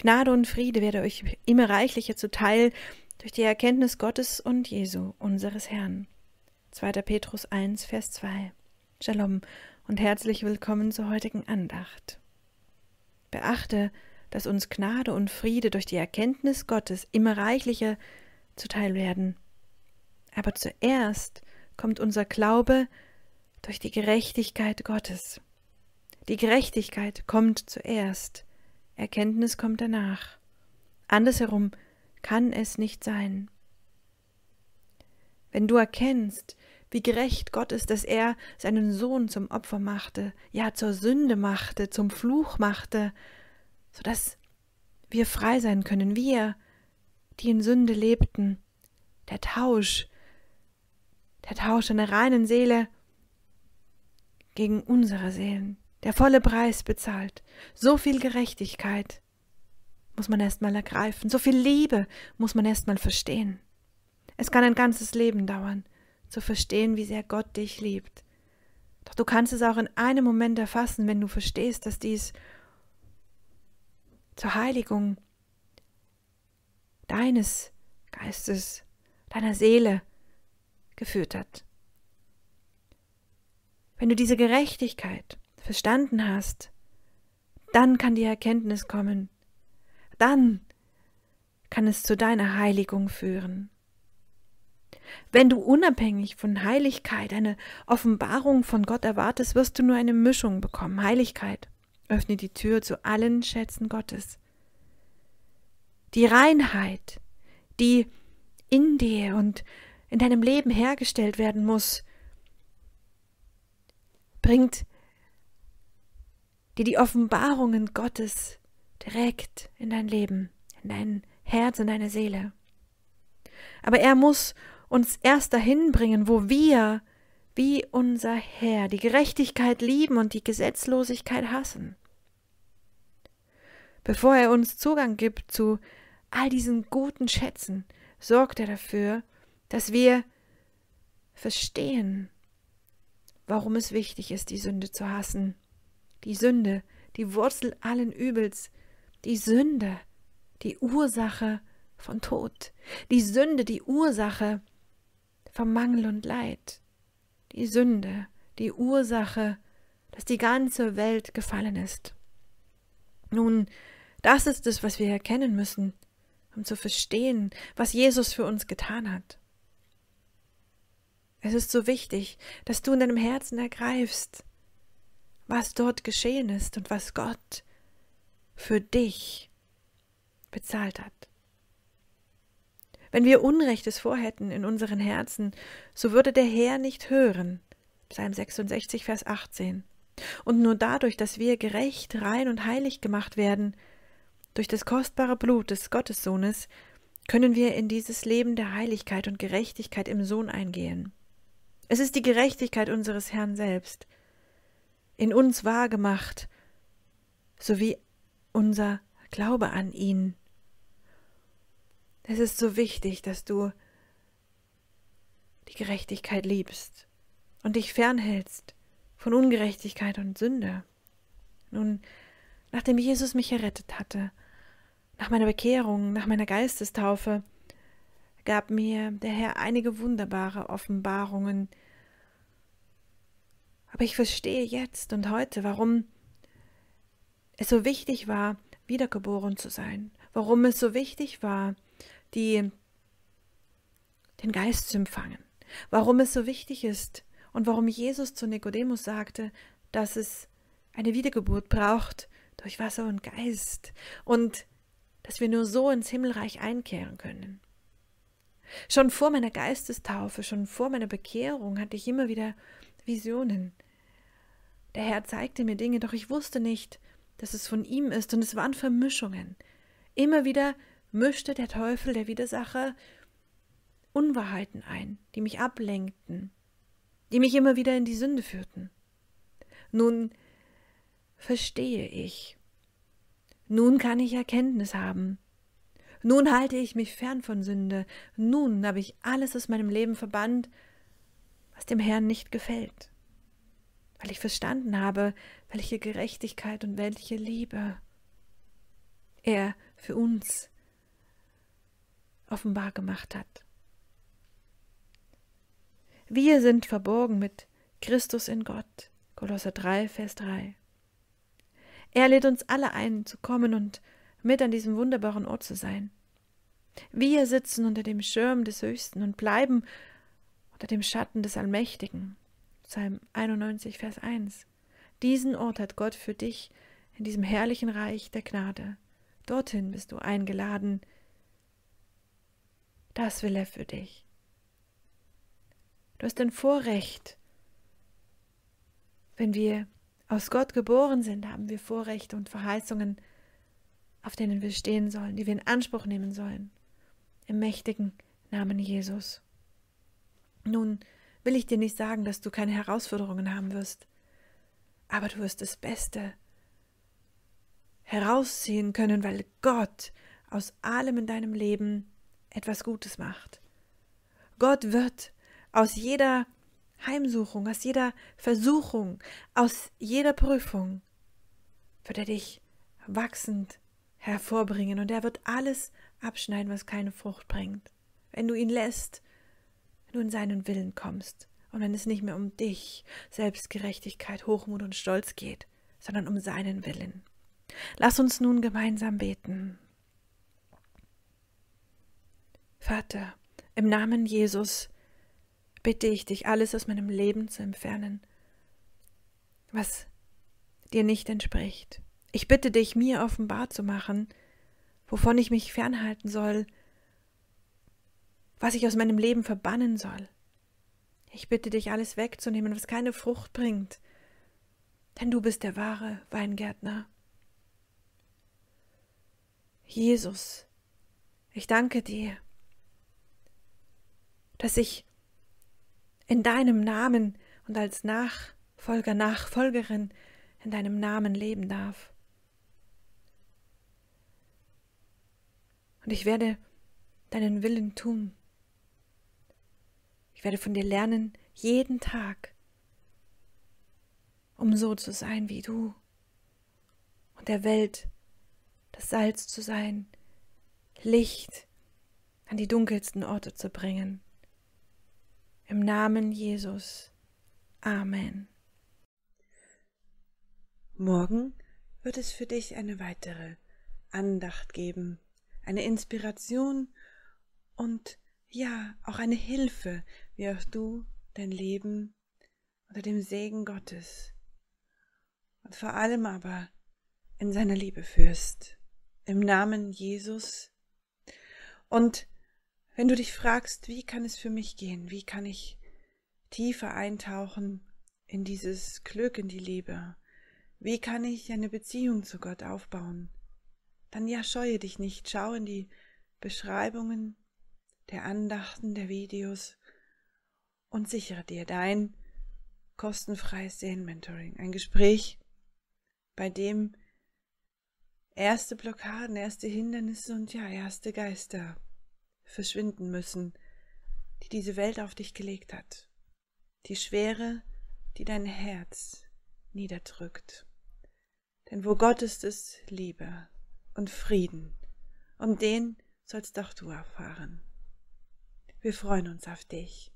Gnade und Friede werde euch immer reichlicher zuteil durch die Erkenntnis Gottes und Jesu, unseres Herrn. 2. Petrus 1, Vers 2. Shalom und herzlich willkommen zur heutigen Andacht. Beachte, dass uns Gnade und Friede durch die Erkenntnis Gottes immer reichlicher zuteil werden. Aber zuerst kommt unser Glaube durch die Gerechtigkeit Gottes. Die Gerechtigkeit kommt zuerst, Erkenntnis kommt danach. Andersherum kann es nicht sein. Wenn du erkennst, wie gerecht Gott ist, dass er seinen Sohn zum Opfer machte, ja zur Sünde machte, zum Fluch machte, so dass wir frei sein können, wir, die in Sünde lebten, der Tausch, der Tausch einer reinen Seele gegen unsere Seelen, der volle Preis bezahlt, so viel Gerechtigkeit muss man erst mal ergreifen, so viel Liebe muss man erst mal verstehen. Es kann ein ganzes Leben dauern, zu verstehen, wie sehr Gott dich liebt. Doch du kannst es auch in einem Moment erfassen, wenn du verstehst, dass dies zur Heiligung deines Geistes, deiner Seele geführt hat. Wenn du diese Gerechtigkeit verstanden hast, dann kann die Erkenntnis kommen, dann kann es zu deiner Heiligung führen. Wenn du unabhängig von Heiligkeit eine Offenbarung von Gott erwartest, wirst du nur eine Mischung bekommen. Heiligkeit öffne die Tür zu allen Schätzen Gottes. Die Reinheit, die in dir und in deinem Leben hergestellt werden muss, bringt dir die Offenbarungen Gottes direkt in dein Leben, in dein Herz, in deine Seele. Aber er muss uns erst dahin bringen, wo wir, wie unser Herr, die Gerechtigkeit lieben und die Gesetzlosigkeit hassen. Bevor er uns Zugang gibt zu all diesen guten Schätzen, sorgt er dafür, dass wir verstehen, warum es wichtig ist, die Sünde zu hassen. Die Sünde, die Wurzel allen Übels, die Sünde, die Ursache von Tod, die Sünde, die Ursache vom Mangel und Leid, die Sünde, die Ursache, dass die ganze Welt gefallen ist. Nun, das ist es, was wir erkennen müssen, um zu verstehen, was Jesus für uns getan hat. Es ist so wichtig, dass du in deinem Herzen ergreifst, was dort geschehen ist und was Gott für dich bezahlt hat. Wenn wir Unrechtes vorhätten in unseren Herzen, so würde der Herr nicht hören. Psalm 66, Vers 18. Und nur dadurch, dass wir gerecht, rein und heilig gemacht werden, durch das kostbare Blut des Gottessohnes, können wir in dieses Leben der Heiligkeit und Gerechtigkeit im Sohn eingehen. Es ist die Gerechtigkeit unseres Herrn selbst, in uns wahrgemacht, sowie unser Glaube an ihn. Es ist so wichtig, dass du die Gerechtigkeit liebst und dich fernhältst von Ungerechtigkeit und Sünde. Nun, nachdem Jesus mich errettet hatte, nach meiner Bekehrung, nach meiner Geistestaufe, gab mir der Herr einige wunderbare Offenbarungen. Aber ich verstehe jetzt und heute, warum es so wichtig war, wiedergeboren zu sein, warum es so wichtig war, die, den Geist zu empfangen, warum es so wichtig ist und warum Jesus zu Nikodemus sagte, dass es eine Wiedergeburt braucht durch Wasser und Geist und dass wir nur so ins Himmelreich einkehren können. Schon vor meiner Geistestaufe, schon vor meiner Bekehrung hatte ich immer wieder Visionen. Der Herr zeigte mir Dinge, doch ich wusste nicht, dass es von ihm ist, und es waren Vermischungen. Immer wieder mischte der Teufel, der Widersacher, Unwahrheiten ein, die mich ablenkten, die mich immer wieder in die Sünde führten. Nun verstehe ich. Nun kann ich Erkenntnis haben. Nun halte ich mich fern von Sünde. Nun habe ich alles aus meinem Leben verbannt, was dem Herrn nicht gefällt. Weil ich verstanden habe, welche Gerechtigkeit und welche Liebe er für uns offenbar gemacht hat. Wir sind verborgen mit Christus in Gott. Kolosser 3, Vers 3. Er lädt uns alle ein, zu kommen und mit an diesem wunderbaren Ort zu sein. Wir sitzen unter dem Schirm des Höchsten und bleiben unter dem Schatten des Allmächtigen. Psalm 91, Vers 1. Diesen Ort hat Gott für dich in diesem herrlichen Reich der Gnade. Dorthin bist du eingeladen. Das will er für dich. Du hast ein Vorrecht. Wenn wir aus Gott geboren sind, haben wir Vorrechte und Verheißungen, auf denen wir stehen sollen, die wir in Anspruch nehmen sollen. Im mächtigen Namen Jesus. Nun will ich dir nicht sagen, dass du keine Herausforderungen haben wirst, aber du wirst das Beste herausziehen können, weil Gott aus allem in deinem Leben etwas Gutes macht. Gott wird aus jeder Heimsuchung, aus jeder Versuchung, aus jeder Prüfung, wird er dich wachsend hervorbringen und er wird alles abschneiden, was keine Frucht bringt. Wenn du ihn lässt, wenn du in seinen Willen kommst und wenn es nicht mehr um dich, Selbstgerechtigkeit, Hochmut und Stolz geht, sondern um seinen Willen. Lass uns nun gemeinsam beten. Vater, im Namen Jesus bitte ich dich, alles aus meinem Leben zu entfernen, was dir nicht entspricht. Ich bitte dich, mir offenbar zu machen, wovon ich mich fernhalten soll, was ich aus meinem Leben verbannen soll. Ich bitte dich, alles wegzunehmen, was keine Frucht bringt, denn du bist der wahre Weingärtner. Jesus, ich danke dir, dass ich in deinem Namen und als Nachfolger, Nachfolgerin in deinem Namen leben darf. Und ich werde deinen Willen tun. Ich werde von dir lernen, jeden Tag, um so zu sein wie du und der Welt das Salz zu sein, Licht an die dunkelsten Orte zu bringen. Im Namen Jesus. Amen. Morgen wird es für dich eine weitere Andacht geben, eine Inspiration und ja, auch eine Hilfe, wie auch du dein Leben unter dem Segen Gottes und vor allem aber in seiner Liebe führst im Namen Jesus. Und wenn du dich fragst, wie kann es für mich gehen, wie kann ich tiefer eintauchen in dieses Glück, in die Liebe, wie kann ich eine Beziehung zu Gott aufbauen, dann ja scheue dich nicht, schau in die Beschreibungen der Andachten, der Videos und sichere dir dein kostenfreies Seelenmentoring, ein Gespräch, bei dem erste Blockaden, erste Hindernisse und ja, erste Geister verschwinden müssen, die diese Welt auf dich gelegt hat. Die Schwere, die dein Herz niederdrückt. Denn wo Gott ist, ist Liebe und Frieden. Und den sollst auch du erfahren. Wir freuen uns auf dich.